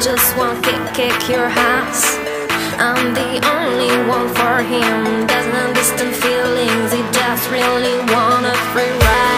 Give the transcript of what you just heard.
just want to kick, kick your ass. I'm the only one for him. There's no distant feelings. He just really wanna free ride.